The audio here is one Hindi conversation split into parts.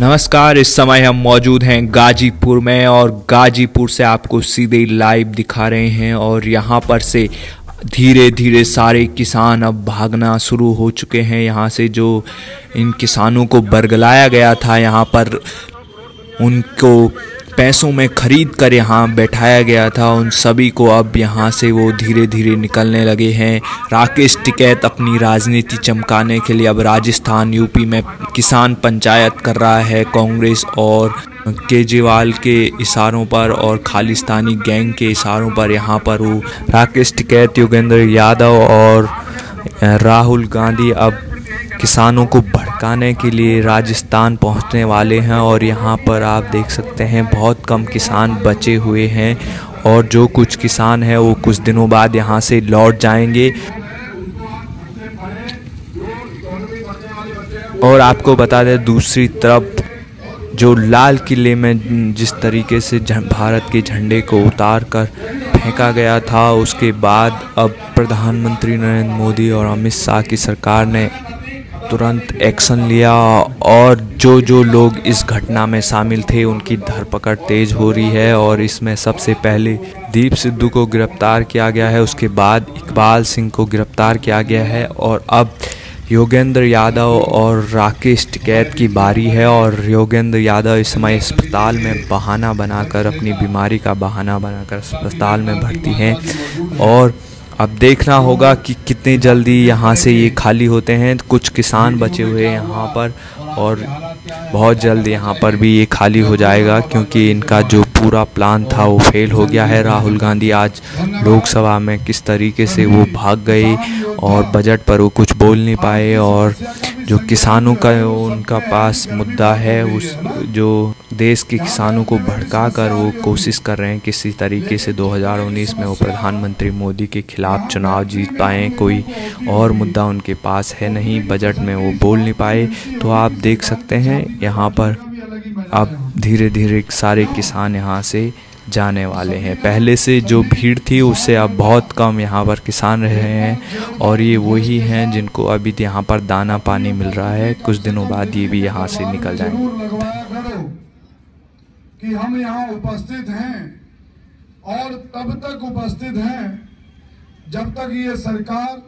नमस्कार, इस समय हम मौजूद हैं गाजीपुर में और गाजीपुर से आपको सीधे लाइव दिखा रहे हैं और यहाँ पर से धीरे धीरे सारे किसान अब भागना शुरू हो चुके हैं। यहाँ से जो इन किसानों को बरगलाया गया था, यहाँ पर उनको पैसों में खरीद कर यहाँ बैठाया गया था। उन सभी को अब यहाँ से वो धीरे धीरे निकलने लगे हैं। राकेश टिकैत अपनी राजनीति चमकाने के लिए अब राजस्थान, यूपी में किसान पंचायत कर रहा है। कांग्रेस और केजरीवाल के इशारों पर और खालिस्तानी गैंग के इशारों पर यहाँ पर वो राकेश टिकैत, योगेंद्र यादव और राहुल गांधी अब किसानों को भड़काने के लिए राजस्थान पहुँचने वाले हैं और यहाँ पर आप देख सकते हैं बहुत कम किसान बचे हुए हैं और जो कुछ किसान हैं वो कुछ दिनों बाद यहाँ से लौट जाएँगे। और आपको बता दें, दूसरी तरफ़ जो लाल किले में जिस तरीके से भारत के झंडे को उतार कर फेंका गया था, उसके बाद अब प्रधानमंत्री नरेंद्र मोदी और अमित शाह की सरकार ने तुरंत एक्शन लिया और जो जो लोग इस घटना में शामिल थे, उनकी धरपकड़ तेज हो रही है और इसमें सबसे पहले दीप सिद्धू को गिरफ़्तार किया गया है, उसके बाद इकबाल सिंह को गिरफ़्तार किया गया है और अब योगेंद्र यादव और राकेश टिकैत की बारी है और योगेंद्र यादव इस समय अस्पताल में बहाना बनाकर, अपनी बीमारी का बहाना बनाकर अस्पताल में भर्ती हैं और अब देखना होगा कि कितने जल्दी यहाँ से ये खाली होते हैं। कुछ किसान बचे हुए हैं यहाँ पर और बहुत जल्द यहाँ पर भी ये खाली हो जाएगा क्योंकि इनका जो पूरा प्लान था वो फेल हो गया है। राहुल गांधी आज लोकसभा में किस तरीके से वो भाग गए और बजट पर वो कुछ बोल नहीं पाए और जो किसानों का उनका पास मुद्दा है, उस जो देश के किसानों को भड़का कर वो कोशिश कर रहे हैं किसी तरीके से 2019 में वो प्रधानमंत्री मोदी के खिलाफ चुनाव जीत पाए, कोई और मुद्दा उनके पास है नहीं, बजट में वो बोल नहीं पाए। तो आप देख सकते हैं, यहाँ पर अब धीरे धीरे सारे किसान यहाँ से जाने वाले हैं। पहले से जो भीड़ थी, उससे अब बहुत कम यहाँ पर किसान रहे हैं और ये वही हैं जिनको अभी यहाँ पर दाना पानी मिल रहा है। कुछ दिनों बाद ये भी यहाँ से निकल जाएँगे। कि हम यहाँ उपस्थित हैं और तब तक उपस्थित हैं जब तक ये सरकार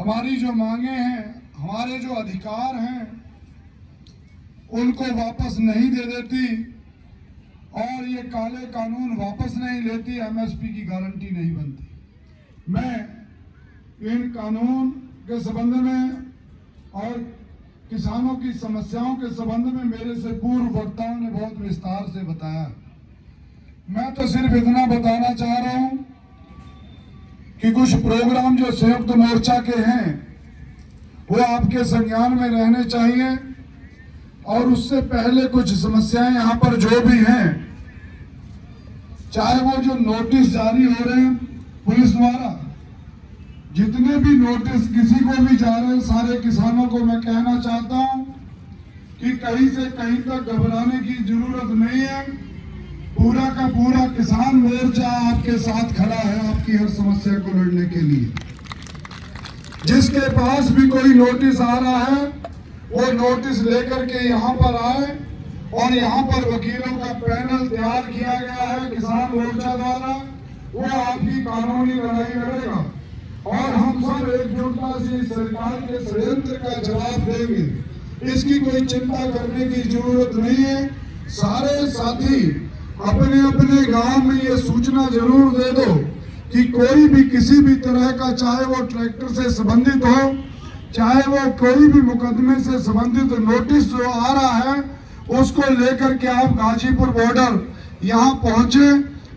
हमारी जो मांगे हैं, हमारे जो अधिकार हैं, उनको वापस नहीं दे देती। और ये काले कानून वापस नहीं लेती एमएसपी की गारंटी नहीं बनती। मैं इन कानून के संबंध में और किसानों की समस्याओं के संबंध में मेरे से पूर्व वक्ताओं ने बहुत विस्तार से बताया। मैं तो सिर्फ़ इतना बताना चाह रहा हूँ कि कुछ प्रोग्राम जो संयुक्त मोर्चा के हैं, वो आपके संज्ञान में रहने चाहिए। और उससे पहले कुछ समस्याएँ यहाँ पर जो भी हैं, चाहे वो जो नोटिस जारी हो रहे हैं, पुलिस द्वारा, जितने भी नोटिस किसी को भी जा रहे हैं, सारे किसानों को मैं कहना चाहता हूँ कि कहीं से कहीं तक घबराने की ज़रूरत नहीं है। पूरा का पूरा किसान मोर्चा आपके साथ खड़ा है आपकी हर समस्या को लड़ने के लिए। जिसके पास भी कोई नोटिस आ रहा है वो नोटिस लेकर के यहाँ पर आए और यहाँ पर वकीलों का पैनल तैयार किया गया है किसान मोर्चा द्वारा। वो आपकी कानूनी लड़ाई लड़ेगा और हम सब एकजुटता से सरकार के षड्यंत्र का जवाब देंगे। इसकी कोई चिंता करने की ज़रूरत नहीं है। सारे साथी, अपने अपने गाँव में ये सूचना ज़रूर दे दो कि कोई भी किसी भी तरह का चाहे वो ट्रैक्टर से संबंधित हो चाहे वो कोई भी मुकदमे से संबंधित नोटिस जो आ रहा है, उसको लेकर के आप गाजीपुर बॉर्डर यहाँ पहुँचे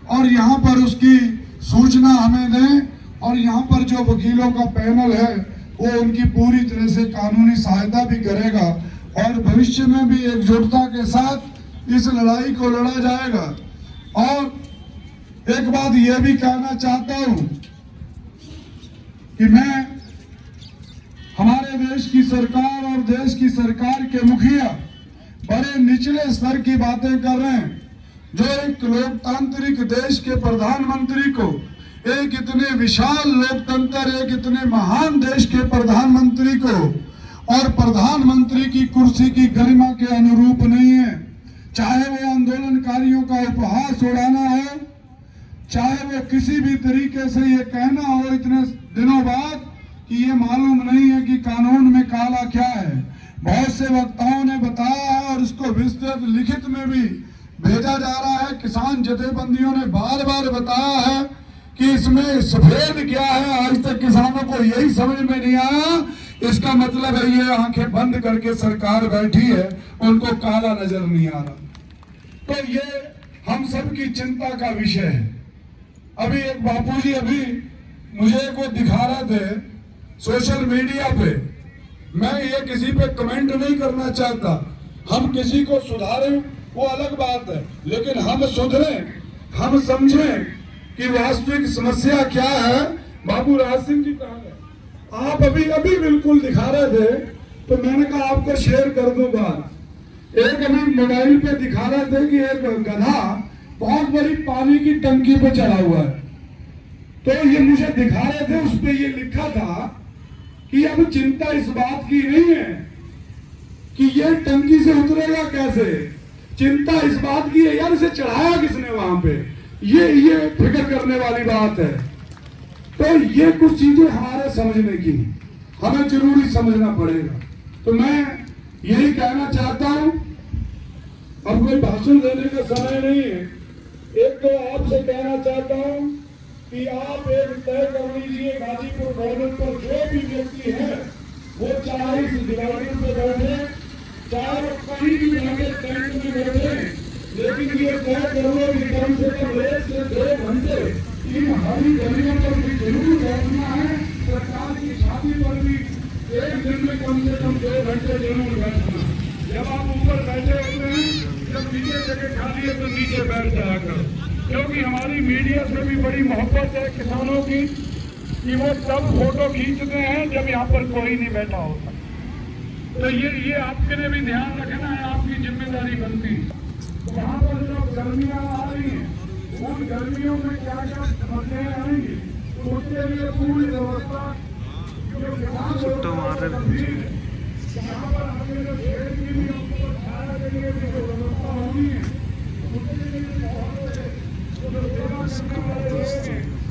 और यहाँ पर उसकी सूचना हमें दें और यहाँ पर जो वकीलों का पैनल है, वो उनकी पूरी तरह से कानूनी सहायता भी करेगा और भविष्य में भी एकजुटता के साथ इस लड़ाई को लड़ा जाएगा। और एक बात यह भी कहना चाहता हूँ कि मैं हमारे देश की सरकार और देश की सरकार के मुखिया बड़े निचले स्तर की बातें कर रहे हैं, जो एक लोकतांत्रिक देश के प्रधानमंत्री को एक इतने विशाल लोकतंत्र, एक इतने महान देश के प्रधानमंत्री को और प्रधानमंत्री की कुर्सी की गरिमा के अनुरूप नहीं है। चाहे वो आंदोलनकारियों का उपहास उड़ाना हो, चाहे वो किसी भी तरीके से ये कहना हो, इतने दिनों बाद कि ये मालूम नहीं है कि कानून में काला क्या है। बहुत से वक्ताओं ने बताया और इसको विस्तृत लिखित में भी भेजा जा रहा है। किसान जथेबंदियों ने बार बार बताया है कि इसमें सफ़ेद क्या है। आज तक किसानों को यही समझ में नहीं आया। इसका मतलब है ये आँखें बंद करके सरकार बैठी है। उनको काला नज़र नहीं आ रहा। तो ये हम सबकी चिंता का विषय है। अभी एक बापूजी अभी मुझे को दिखा रहे थे सोशल मीडिया पे मैं ये किसी पे कमेंट नहीं करना चाहता। हम किसी को सुधारें, वो अलग बात है। लेकिन हम सुधरे, हम समझें कि वास्तविक समस्या क्या है। बाबू राज सिंह जी कहा है आप अभी अभी बिल्कुल दिखा रहे थे तो मैंने कहा आपको शेयर कर दूँ बात। एक अभी मोबाइल पे दिखा रहे थे कि एक गधा बहुत बड़ी पानी की टंकी पे चढ़ा हुआ है। तो ये मुझे दिखा रहे थे, उस पे कि अब चिंता इस बात की नहीं है कि यह टंकी से उतरेगा कैसे? चिंता इस बात की है, यार इसे चढ़ाया किसने वहाँ पे? ये ये फ़िक्र करने वाली बात है। तो ये कुछ चीज़ें हमारे समझने की हमें ज़रूरी समझना पड़ेगा। तो मैं यही कहना चाहता हूँ, अब कोई भाषण देने का समय नहीं है। एक तो आपसे कहना चाहता हूँ कि आप एक तय कर लीजिए, गाजीपुर बॉर्डर पर जो भी व्यक्ति है, वो चाहे इस पे बैठे चाहे कहीं भी जाके में बैठे। लेकिन ये तय कर लो कि कम से कम एक से दो घंटे इन हरी गलियों पर भी ज़रूर बैठना है। सरकार की छाती पर भी एक दिन में कम से कम दो घंटे ज़रूर बैठना। जब आप ऊपर बैठे होते हैं, जब नीचे जगह खाली है तो नीचे बैठ जाया करो। क्योंकि हमारी मीडिया से भी बड़ी मोहब्बत है किसानों की कि वो सब फ़ोटो खींचते हैं जब यहाँ पर कोई नहीं बैठा होता तो ये ये आपके लिए भी ध्यान रखना है आपकी ज़िम्मेदारी बनती है वहाँ पर जो गर्मियाँ आ रही हैं उन गर्मियों में क्या क्या समस्याएँ आएँगी तो उसके लिए पूरी व्यवस्था जो किसान हैं। यहाँ पर हमें जो खेत की भी Let's go this thing.